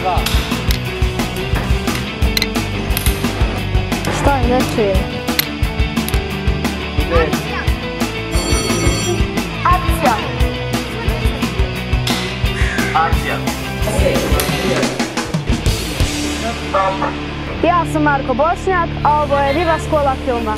dva. Šta je, ne čuje? Ide. Akcija. Akcija. Ja sam Marko Bošnjak, a ovo je Viva škola filma.